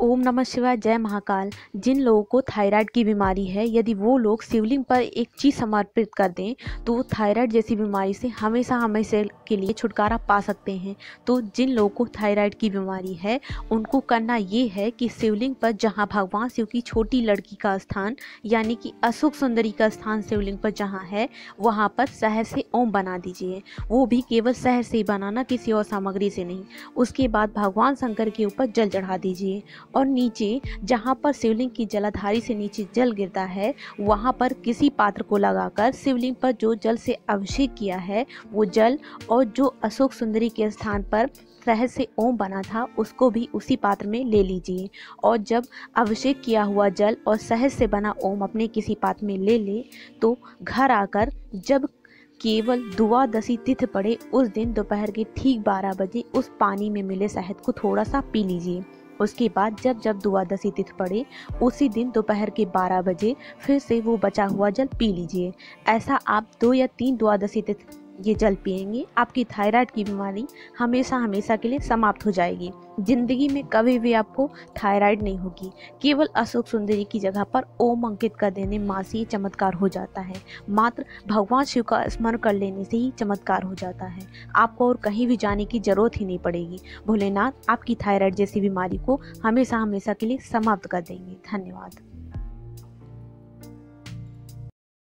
ओम नमः शिवाय, जय महाकाल। जिन लोगों को थायराइड की बीमारी है, यदि वो लोग शिवलिंग पर एक चीज़ समर्पित कर दें तो वो थायराइड जैसी बीमारी से हमेशा हमेशा के लिए छुटकारा पा सकते हैं। तो जिन लोगों को थायराइड की बीमारी है, उनको करना ये है कि शिवलिंग पर जहाँ भगवान शिव की छोटी लड़की का स्थान, यानी कि अशोक सुंदरी का स्थान शिवलिंग पर जहाँ है, वहाँ पर शहर से ओम बना दीजिए। वो भी केवल शहर से ही बनाना, किसी और सामग्री से नहीं। उसके बाद भगवान शंकर के ऊपर जल चढ़ा दीजिए। और नीचे जहाँ पर शिवलिंग की जलाधारी से नीचे जल गिरता है, वहाँ पर किसी पात्र को लगाकर शिवलिंग पर जो जल से अभिषेक किया है, वो जल और जो अशोक सुंदरी के स्थान पर सहज से ओम बना था, उसको भी उसी पात्र में ले लीजिए। और जब अभिषेक किया हुआ जल और सहज से बना ओम अपने किसी पात्र में ले ले तो घर आकर जब केवल दुआदशी तिथि पड़े, उस दिन दोपहर के ठीक बारह बजे उस पानी में मिले शहद को थोड़ा सा पी लीजिए। उसके बाद जब जब द्वादशी तिथि पड़े, उसी दिन दोपहर के 12 बजे फिर से वो बचा हुआ जल पी लीजिए। ऐसा आप दो या तीन द्वादशी तिथि ये जल पिएँगे। आपकी थायराइड की बीमारी हमेशा हमेशा के लिए समाप्त हो जाएगी। ज़िंदगी में कभी भी आपको थायराइड नहीं होगी। केवल अशोक सुंदरी की जगह पर ओम अंकित कर देने माँ से चमत्कार हो जाता है। मात्र भगवान शिव का स्मरण कर लेने से ही चमत्कार हो जाता है। आपको और कहीं भी जाने की ज़रूरत ही नहीं पड़ेगी। भोलेनाथ, आपकी थायराइड जैसी बीमारी को हमेशा हमेशा के लिए समाप्त कर देंगे। धन्यवाद।